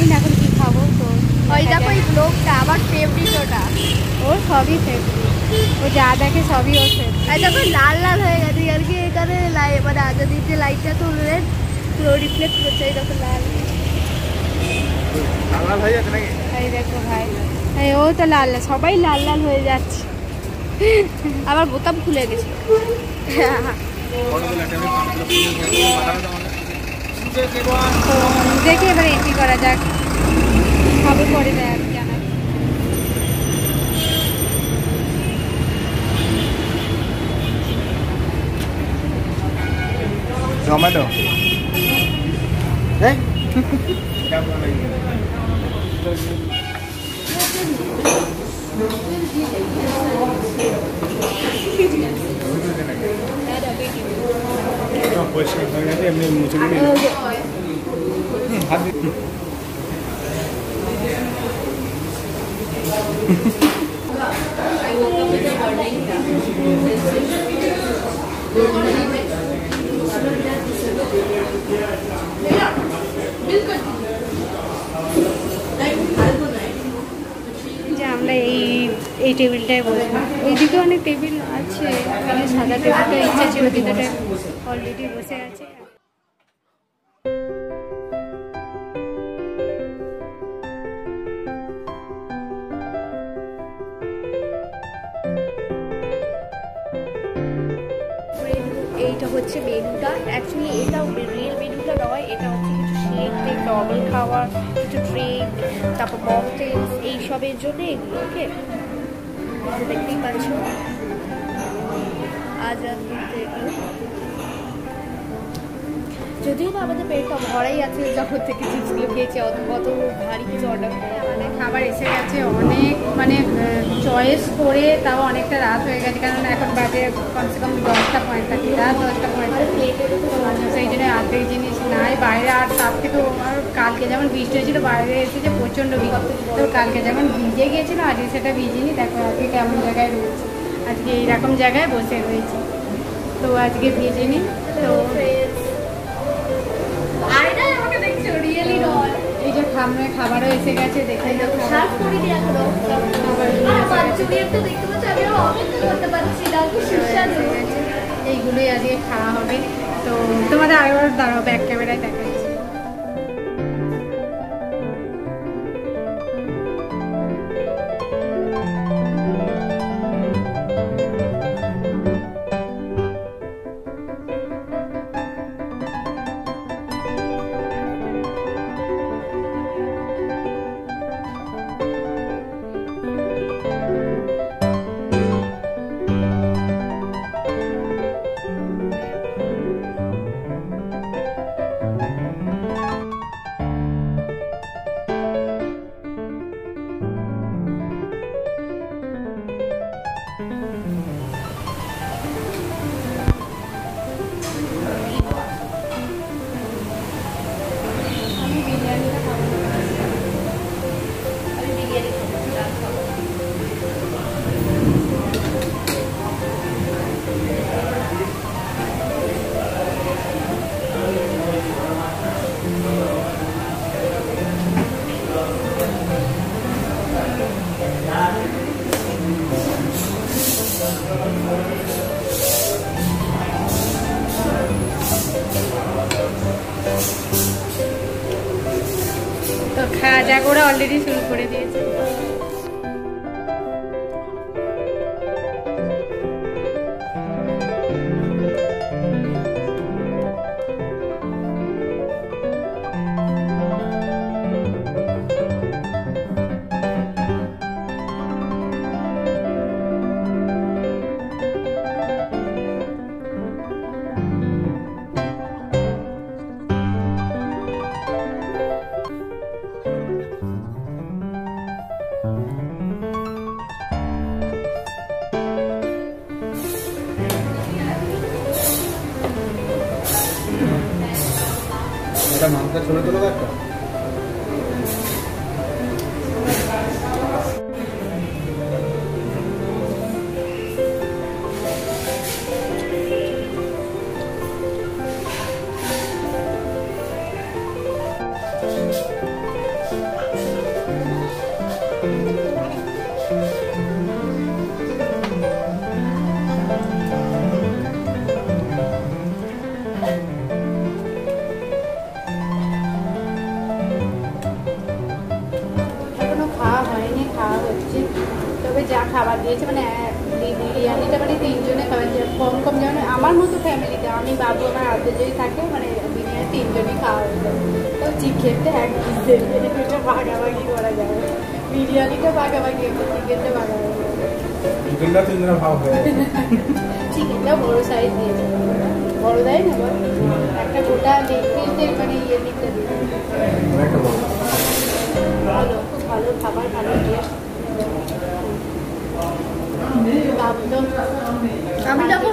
জানি না এখন কী খাব তো ওই দেখো এই ব্লগটা আমার ফেভারিট ওটা। ওর সবই ফেভারিট ও যা দেখে সবই ওর ফেভারিট আর দেখো লাল লাল হয়ে গেছে। আর কি এখানে লাই মানে আজাদির যে লাইটটা তুললে পুরো রিফ্লেক্ট করছে এই দেখো লাল। লাল হয়ে যাচ্ছে নাকি? এই দেখো ভাই। এই ও তো লাল লাল সবাই লাল লাল হয়ে যাচ্ছে। আবার বোতাম খুলে গেছে। তো দেখি এবার এন্ট্রি করা যাক। খবর পরে দেয় আর জানা জমেটো এই পরিষ্কার হয়ে গেছে এমনি মুছে দিবি হাত দিবি যে আমরা এই এই বসবো। এইদিকে অনেক টেবিল আছে কিন্তু সাদা টেবিলটা, ইচ্ছা ছিল কিন্তু অলরেডি বসে আছে। এইটা হচ্ছে মেনুটা। অ্যাকচুয়ালি এটা রিয়েল মেনুটা নয়, এটা হচ্ছে কিছু শেক নর্মাল খাবার কিছু ড্রিঙ্ক তারপর মকটেলস এইসবের জন্য এগুলো ওকে দেখতেই পাচ্ছ? আজ যদিও না আমাদের পেটটা ভরাই আছে, যখন থেকে চিপসগুলো খেয়েছি, অত কত ভারী কিছু অর্ডার করে মানে খাবার এসে গেছে অনেক মানে চয়েস করে তাও অনেকটা রাত হয়ে গেছে কারণ এখন বাজে, কমসে কম দশটা পঁয়তাল্লিশ। বৃষ্টি হয়েছিল বাইরে এসেছে প্রচণ্ড বৃষ্টি তো কালকে যেমন ভিজে গিয়েছিল আজকে সেটা ভিজিনি দেখো আজকে কেমন জায়গায় রয়েছে। আজকে এইরকম জায়গায় বসে রয়েছে। তো আজকে ভিজিনি তো এই যে সামনে খাবারও এসে গেছে দেখে এইগুলোই আজকে খাওয়া হবে। তো তোমাদের আরেকবার দাঁড়াও ব্যাক ক্যামেরায় দেখাচ্ছি অলরেডি শুরু করে দিয়েছে। নামটা ছবি তোলো একটা এখনও খাবার দিয়েছে মানে আহ, বি- বিরিয়ানিটা মানে তিনজনে খাবার দিয়ে কম কম যেমন আমার মতো ফ্যামিলিতে আমি বাবু আমার আদে যদি থাকে মানে বিরিয়ানি তিনজনই খাওয়া হতো তো চিকেনটা এক পিস দেবে এটা ভাগাভাগি করা যাবে বিরিয়ানিটা ভাগাভাগি হবে চিকেনটা ভাগাভাগি হবে চিকেনটা তিনজনের ভাব হয়ে গেছে। চিকেনটা বড় সাইজ দিয়েছে বড় দেয় না বল? একটা গোটা লেগ পিসের মানে ইয়ে দিতে দিবে আমি তখন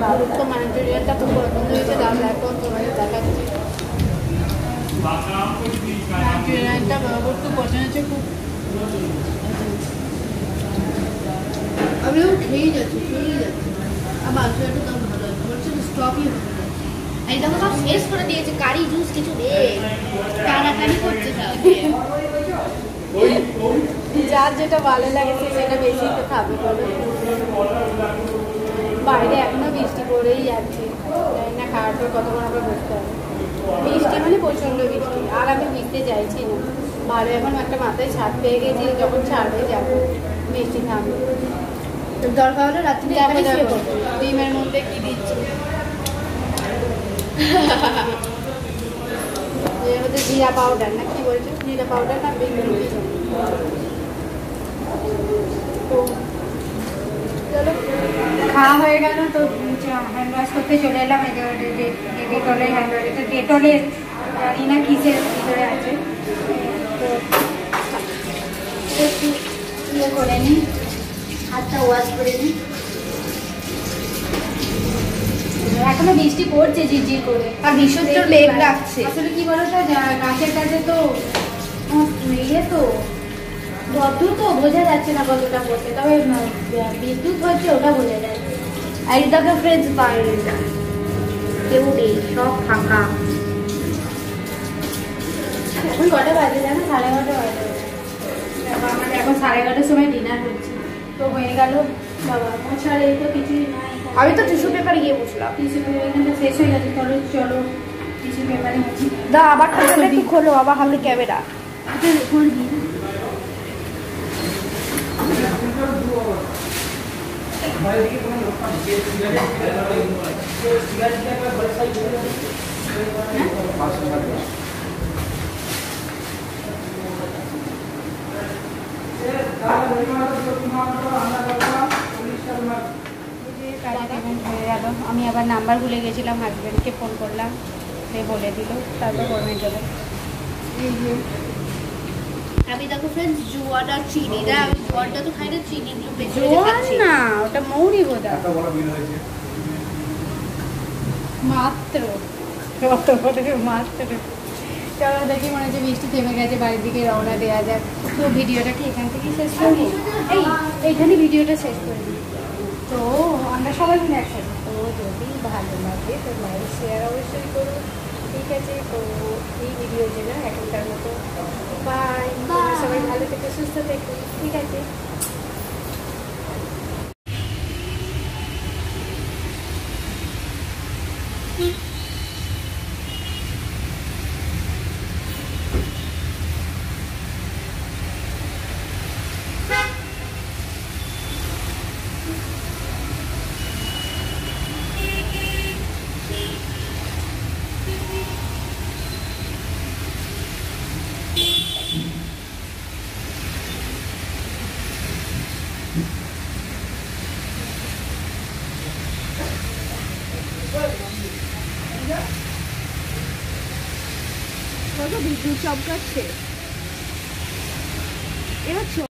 বাবুর তো মাঞ্চুরিয়ানটা খুব পছন্দ হয়েছে এখন দেখাচ্ছি বাবুর পছন্দ হয়েছে খুব। আমিও খেয়ে যাচ্ছি খেয়ে যাচ্ছি। আমার আসলে দাম ভালো আছে আমার হচ্ছে স্টকই এই দেখো সব শেষ করে দিয়েছে কারি জুস কিছু নেই টানাটানি করছে সব যার যেটা ভালো লাগে সে সেটা বেশি তো খাবে বাইরে এখনও বৃষ্টি পড়েই যাচ্ছে। না খাওয়ার পর কতক্ষণ আবার বসতে হবে। বৃষ্টি মানে প্রচণ্ড বৃষ্টি আর আমি ভিজতে চাইছি না। ভালো এখন একটা মাথায় ছাদ পেয়ে গেছি যখন ছাড়বে যাব বৃষ্টি থামবে। দরকার হলে রাত্রি। ডিমের মধ্যে কি দিচ্ছে? জিরা পাউডার না কি বলছো? জিরা পাউডার না বেগুন। তো চলো খাওয়া হয়ে গেল তো হ্যান্ড ওয়াশ করতে চলে এলাম। ডেটলে হ্যান্ড ওয়াশ এটা ডেটলে জানি না কিসের ভিতরে আছে। তো একটু ইয়ে করে নিই হাতটা ওয়াশ করে নিই এখনও বৃষ্টি পড়ছে ঝিরঝির করে। আর ভীষণ তো মেঘ ডাকছে। আসলে কি বলতো গাছের কাছে তো ইয়ে তো তো বোঝা যাচ্ছে না কতটা পড়ছে তবে বিদ্যুৎ হচ্ছে ওটা বোঝা যাচ্ছে দেখো ফ্রেন্ডস বাইরেটা কেউ নেই সব ফাঁকা। এখন কটা বাজে জানো? সাড়ে এগারোটা বাজে। আমাদের এখন সাড়ে এগারোটার সময় ডিনার হচ্ছে। তো হয়ে গেল বাবা এই তো কিছুই নাই। আমি তো টিস্যু পেপার গিয়ে বসলাম। টিস্যু পেপার শেষ হয়ে গেছে চলো চলো টিস্যু পেপারে দা আবার একটু খোলো আবার হামলে ক্যামেরা। এটা করবি কাজে পেমেন্ট হয়ে গেল আমি আবার নাম্বার ভুলে গেছিলাম হাজব্যান্ডকে ফোন করলাম সে বলে দিল, তারপর পেমেন্ট হবে এই যে আমি দেখো ফ্রেন্ডস জোয়ান আর চিনি। না আমি জোয়ানটা তো খাই না চিনি একটু বেশি বেশি জোয়ান না ওটা মৌরি বোধা এত বড় বিল হয়েছে। মাত্র। মাত্র। চলো দেখি মনে হচ্ছে বৃষ্টি থেমে গেছে বাড়ির দিকে রওনা দেওয়া যাক। তো ভিডিওটা কি এখান থেকেই শেষ করব? এই এইখানে ভিডিওটা শেষ করে দিই। তো আমরা সবাই মিলে একসাথে। তো যদি ভালো লাগে তো লাইক শেয়ার অবশ্যই করুন ঠিক আছে তো এই ভিডিওর জন্য এখনকার মতো বাই সবাই ভালো থেকে সুস্থ থেকে ঠিক আছে? চমকাচ্ছে এবার